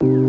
What?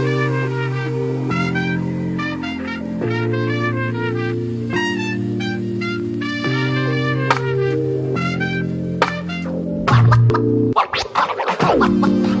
Oh, my God.